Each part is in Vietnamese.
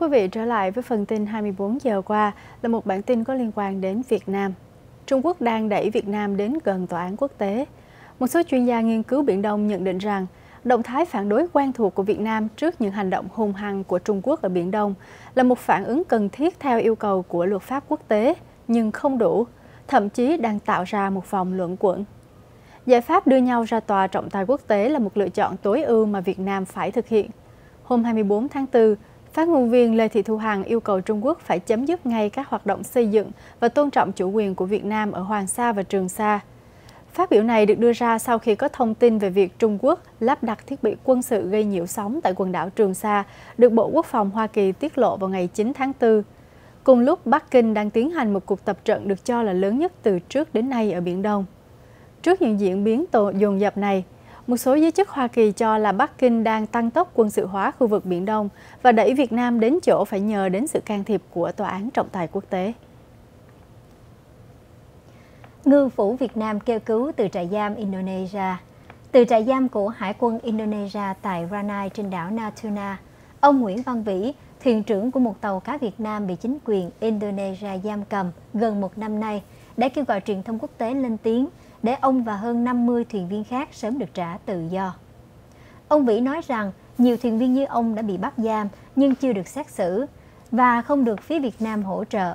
Thưa quý vị, trở lại với phần tin 24 giờ qua là một bản tin có liên quan đến Việt Nam. Trung Quốc đang đẩy Việt Nam đến gần tòa án quốc tế. Một số chuyên gia nghiên cứu Biển Đông nhận định rằng động thái phản đối quen thuộc của Việt Nam trước những hành động hung hăng của Trung Quốc ở Biển Đông là một phản ứng cần thiết theo yêu cầu của luật pháp quốc tế, nhưng không đủ, thậm chí đang tạo ra một vòng luận quẩn. Giải pháp đưa nhau ra tòa trọng tài quốc tế là một lựa chọn tối ưu mà Việt Nam phải thực hiện. Hôm 24 tháng 4, Phát ngôn viên Lê Thị Thu Hằng yêu cầu Trung Quốc phải chấm dứt ngay các hoạt động xây dựng và tôn trọng chủ quyền của Việt Nam ở Hoàng Sa và Trường Sa. Phát biểu này được đưa ra sau khi có thông tin về việc Trung Quốc lắp đặt thiết bị quân sự gây nhiễu sóng tại quần đảo Trường Sa, được Bộ Quốc phòng Hoa Kỳ tiết lộ vào ngày 9 tháng 4. Cùng lúc Bắc Kinh đang tiến hành một cuộc tập trận được cho là lớn nhất từ trước đến nay ở Biển Đông. Trước những diễn biến tổ dồn dập này, một số giới chức Hoa Kỳ cho là Bắc Kinh đang tăng tốc quân sự hóa khu vực Biển Đông và đẩy Việt Nam đến chỗ phải nhờ đến sự can thiệp của Tòa án trọng tài quốc tế. Ngư phủ Việt Nam kêu cứu từ trại giam Indonesia. Từ trại giam của Hải quân Indonesia tại Ranai trên đảo Natuna, ông Nguyễn Văn Vĩ, thuyền trưởng của một tàu cá Việt Nam bị chính quyền Indonesia giam cầm gần một năm nay, đã kêu gọi truyền thông quốc tế lên tiếng để ông và hơn 50 thuyền viên khác sớm được trả tự do. Ông Vĩ nói rằng nhiều thuyền viên như ông đã bị bắt giam nhưng chưa được xét xử và không được phía Việt Nam hỗ trợ.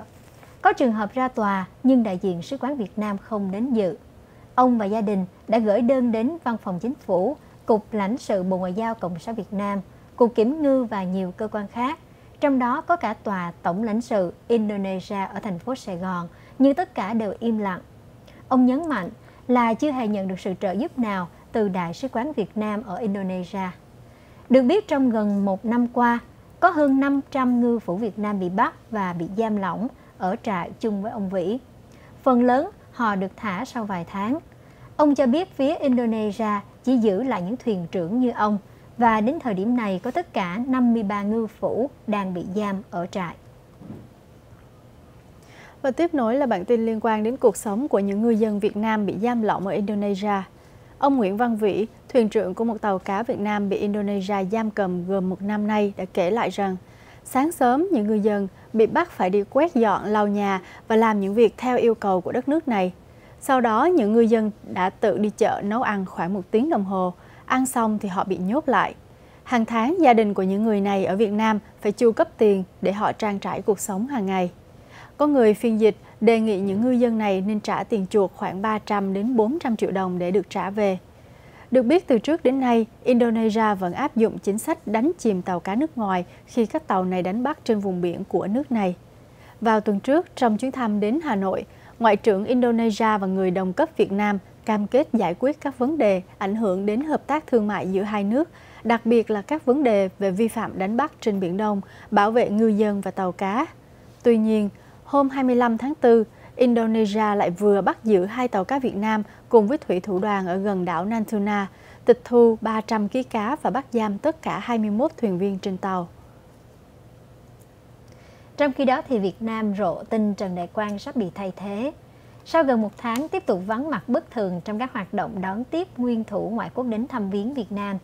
Có trường hợp ra tòa nhưng đại diện sứ quán Việt Nam không đến dự. Ông và gia đình đã gửi đơn đến Văn phòng Chính phủ, Cục lãnh sự Bộ Ngoại giao Cộng sản Việt Nam, Cục Kiểm ngư và nhiều cơ quan khác, trong đó có cả tòa tổng lãnh sự Indonesia ở thành phố Sài Gòn, nhưng tất cả đều im lặng. Ông nhấn mạnh là chưa hề nhận được sự trợ giúp nào từ Đại sứ quán Việt Nam ở Indonesia. Được biết trong gần một năm qua, có hơn 500 ngư phủ Việt Nam bị bắt và bị giam lỏng ở trại chung với ông Vĩ. Phần lớn họ được thả sau vài tháng. Ông cho biết phía Indonesia chỉ giữ lại những thuyền trưởng như ông và đến thời điểm này có tất cả 53 ngư phủ đang bị giam ở trại. Và tiếp nối là bản tin liên quan đến cuộc sống của những ngư dân Việt Nam bị giam lỏng ở Indonesia. Ông Nguyễn Văn Vĩ, thuyền trưởng của một tàu cá Việt Nam bị Indonesia giam cầm gồm một năm nay đã kể lại rằng sáng sớm những ngư dân bị bắt phải đi quét dọn, lau nhà và làm những việc theo yêu cầu của đất nước này. Sau đó, những ngư dân đã tự đi chợ nấu ăn khoảng một tiếng đồng hồ. Ăn xong thì họ bị nhốt lại. Hàng tháng, gia đình của những người này ở Việt Nam phải chu cấp tiền để họ trang trải cuộc sống hàng ngày. Có người phiên dịch đề nghị những ngư dân này nên trả tiền chuộc khoảng 300 đến 400 triệu đồng để được trả về. Được biết từ trước đến nay, Indonesia vẫn áp dụng chính sách đánh chìm tàu cá nước ngoài khi các tàu này đánh bắt trên vùng biển của nước này. Vào tuần trước, trong chuyến thăm đến Hà Nội, Ngoại trưởng Indonesia và người đồng cấp Việt Nam cam kết giải quyết các vấn đề ảnh hưởng đến hợp tác thương mại giữa hai nước, đặc biệt là các vấn đề về vi phạm đánh bắt trên Biển Đông, bảo vệ ngư dân và tàu cá. Tuy nhiên, hôm 25 tháng 4, Indonesia lại vừa bắt giữ hai tàu cá Việt Nam cùng với thủy thủ đoàn ở gần đảo Natuna, tịch thu 300 kg cá và bắt giam tất cả 21 thuyền viên trên tàu. Trong khi đó thì Việt Nam rộ tin Trần Đại Quang sắp bị thay thế. Sau gần một tháng tiếp tục vắng mặt bất thường trong các hoạt động đón tiếp nguyên thủ ngoại quốc đến thăm viếng Việt Nam.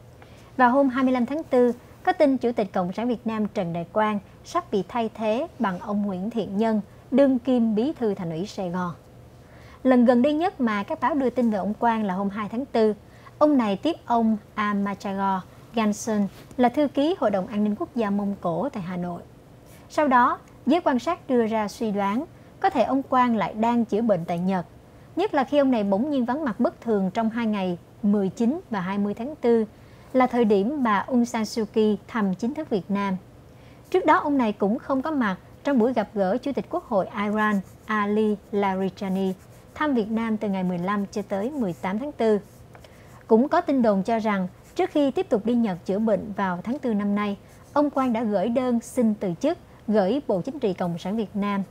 Vào hôm 25 tháng 4, có tin Chủ tịch Cộng sản Việt Nam Trần Đại Quang sắp bị thay thế bằng ông Nguyễn Thiện Nhân, đương kim bí thư thành ủy Sài Gòn. Lần gần đây nhất mà các báo đưa tin về ông Quang là hôm 2 tháng 4. Ông này tiếp ông Amachago Ganson là thư ký Hội đồng An ninh Quốc gia Mông Cổ tại Hà Nội. Sau đó, giới quan sát đưa ra suy đoán có thể ông Quang lại đang chữa bệnh tại Nhật, nhất là khi ông này bỗng nhiên vắng mặt bất thường trong hai ngày 19 và 20 tháng 4 là thời điểm bà Aung San Suu Kyi thăm chính thức Việt Nam. Trước đó ông này cũng không có mặt trong buổi gặp gỡ Chủ tịch Quốc hội Iran Ali Larijani thăm Việt Nam từ ngày 15 cho tới 18 tháng 4. Cũng có tin đồn cho rằng trước khi tiếp tục đi Nhật chữa bệnh vào tháng 4 năm nay, ông Quang đã gửi đơn xin từ chức gửi Bộ Chính trị Cộng sản Việt Nam.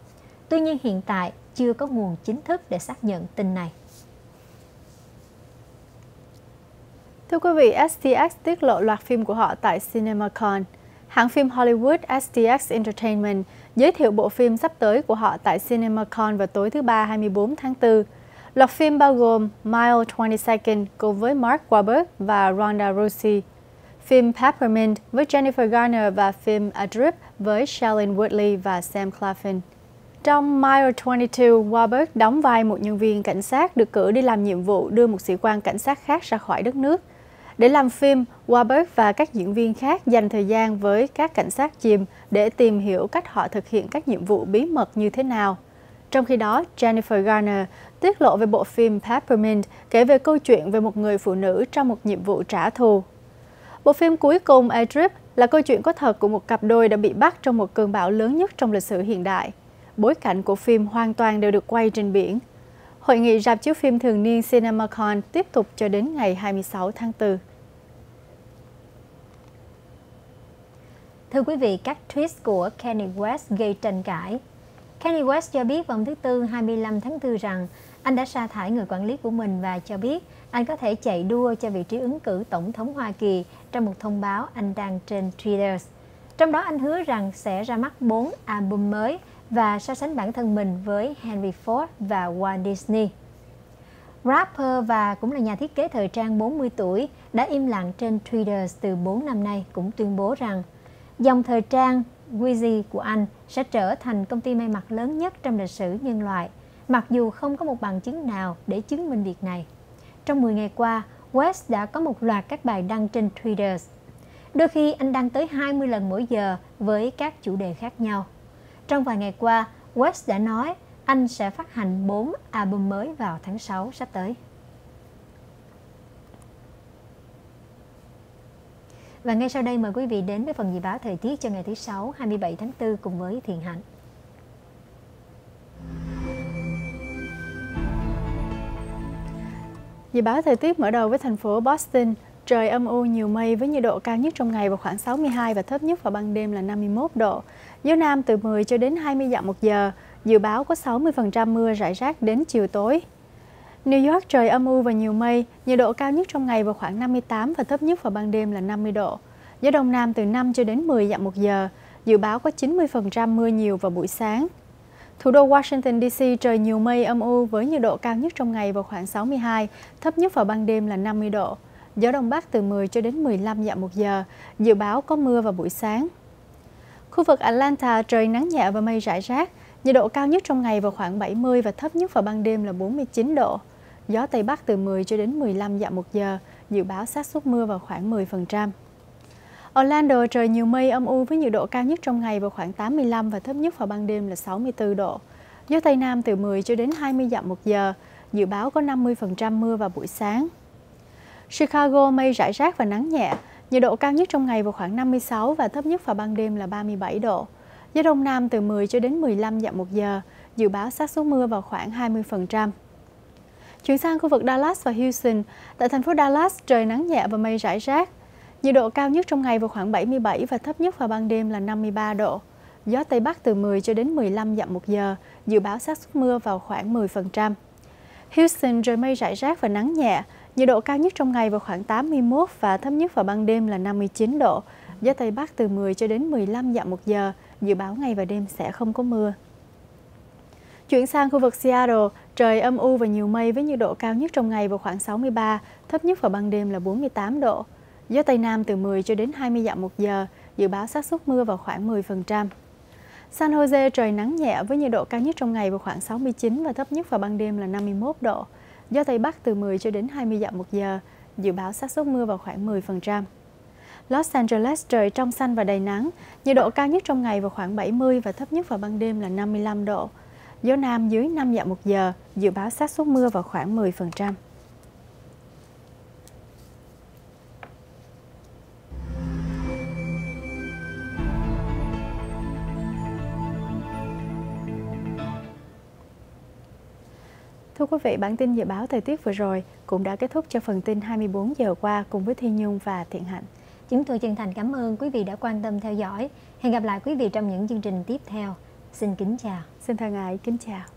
Tuy nhiên hiện tại chưa có nguồn chính thức để xác nhận tin này. Thưa quý vị, STX tiết lộ loạt phim của họ tại CinemaCon. Hãng phim Hollywood STX Entertainment giới thiệu bộ phim sắp tới của họ tại CinemaCon vào tối thứ Ba 24 tháng 4. Loạt phim bao gồm Mile 22nd cùng với Mark Wahlberg và Ronda Rousey. phim Peppermint với Jennifer Garner và phim Adrift với Shailene Woodley và Sam Claflin. Trong Mile 22, Wahlberg đóng vai một nhân viên cảnh sát được cử đi làm nhiệm vụ đưa một sĩ quan cảnh sát khác ra khỏi đất nước. Để làm phim, Wahlberg và các diễn viên khác dành thời gian với các cảnh sát chìm để tìm hiểu cách họ thực hiện các nhiệm vụ bí mật như thế nào. Trong khi đó, Jennifer Garner tiết lộ về bộ phim Peppermint kể về câu chuyện về một người phụ nữ trong một nhiệm vụ trả thù. Bộ phim cuối cùng Adrift là câu chuyện có thật của một cặp đôi đã bị bắt trong một cơn bão lớn nhất trong lịch sử hiện đại. Bối cảnh của phim hoàn toàn đều được quay trên biển. Hội nghị rạp chiếu phim thường niên CinemaCon tiếp tục cho đến ngày 26 tháng 4. Thưa quý vị, các tweet của Kanye West gây tranh cãi. Kanye West cho biết vào thứ Tư 25 tháng 4 rằng anh đã sa thải người quản lý của mình và cho biết anh có thể chạy đua cho vị trí ứng cử Tổng thống Hoa Kỳ trong một thông báo anh đăng trên Twitter. Trong đó anh hứa rằng sẽ ra mắt 4 album mới và so sánh bản thân mình với Henry Ford và Walt Disney. Rapper và cũng là nhà thiết kế thời trang 40 tuổi đã im lặng trên Twitter từ 4 năm nay cũng tuyên bố rằng dòng thời trang Weezy của anh sẽ trở thành công ty may mặc lớn nhất trong lịch sử nhân loại, mặc dù không có một bằng chứng nào để chứng minh việc này. Trong 10 ngày qua, West đã có một loạt các bài đăng trên Twitter. Đôi khi anh đăng tới 20 lần mỗi giờ với các chủ đề khác nhau. Trong vài ngày qua, West đã nói anh sẽ phát hành 4 album mới vào tháng 6 sắp tới. Và ngay sau đây mời quý vị đến với phần dự báo thời tiết cho ngày thứ Sáu 27 tháng 4 cùng với Thiện Hạnh. Dự báo thời tiết mở đầu với thành phố Boston, trời âm u nhiều mây với nhiệt độ cao nhất trong ngày vào khoảng 62 và thấp nhất vào ban đêm là 51 độ. Gió Nam từ 10 cho đến 20 dặm một giờ, dự báo có 60% mưa rải rác đến chiều tối. New York trời âm u và nhiều mây, nhiệt độ cao nhất trong ngày vào khoảng 58 và thấp nhất vào ban đêm là 50 độ. Gió Đông Nam từ 5 cho đến 10 dặm một giờ, dự báo có 90% mưa nhiều vào buổi sáng. Thủ đô Washington DC trời nhiều mây âm u với nhiệt độ cao nhất trong ngày vào khoảng 62, thấp nhất vào ban đêm là 50 độ. Gió Đông Bắc từ 10 cho đến 15 dặm một giờ, dự báo có mưa vào buổi sáng. Khu vực Atlanta trời nắng nhẹ và mây rải rác, nhiệt độ cao nhất trong ngày vào khoảng 70 và thấp nhất vào ban đêm là 49 độ. Gió Tây Bắc từ 10 cho đến 15 dặm một giờ, dự báo xác suất mưa vào khoảng 10%. Orlando trời nhiều mây âm u với nhiệt độ cao nhất trong ngày vào khoảng 85 và thấp nhất vào ban đêm là 64 độ. Gió Tây Nam từ 10 cho đến 20 dặm một giờ, dự báo có 50% mưa vào buổi sáng. Chicago mây rải rác và nắng nhẹ, nhiệt độ cao nhất trong ngày vào khoảng 56 và thấp nhất vào ban đêm là 37 độ. Gió Đông Nam từ 10 cho đến 15 dặm một giờ, dự báo xác suất mưa vào khoảng 20%. Chuyển sang khu vực Dallas và Houston, tại thành phố Dallas trời nắng nhẹ và mây rải rác, Nhiệt độ cao nhất trong ngày vào khoảng 77 và thấp nhất vào ban đêm là 53 độ. Gió Tây Bắc từ 10 cho đến 15 dặm một giờ, dự báo xác suất mưa vào khoảng 10%. Houston trời mây rải rác và nắng nhẹ, nhiệt độ cao nhất trong ngày vào khoảng 81 và thấp nhất vào ban đêm là 59 độ. Gió Tây Bắc từ 10 cho đến 15 dặm một giờ, dự báo ngày và đêm sẽ không có mưa. Chuyển sang khu vực Seattle, trời âm u và nhiều mây với nhiệt độ cao nhất trong ngày vào khoảng 63, thấp nhất vào ban đêm là 48 độ. Gió Tây Nam từ 10 cho đến 20 dặm một giờ, dự báo xác suất mưa vào khoảng 10%. San Jose trời nắng nhẹ với nhiệt độ cao nhất trong ngày vào khoảng 69 và thấp nhất vào ban đêm là 51 độ. Gió Tây Bắc từ 10 cho đến 20 dặm một giờ, dự báo xác suất mưa vào khoảng 10%. Los Angeles trời trong xanh và đầy nắng, nhiệt độ cao nhất trong ngày vào khoảng 70 và thấp nhất vào ban đêm là 55 độ. Gió Nam dưới 5 dặm một giờ, dự báo xác suất mưa vào khoảng 10%. Quý vị, bản tin dự báo thời tiết vừa rồi cũng đã kết thúc cho phần tin 24 giờ qua cùng với Thi Nhung và Thiện Hạnh. Chúng tôi chân thành cảm ơn quý vị đã quan tâm theo dõi. Hẹn gặp lại quý vị trong những chương trình tiếp theo. Xin kính chào. Xin thân ái kính chào.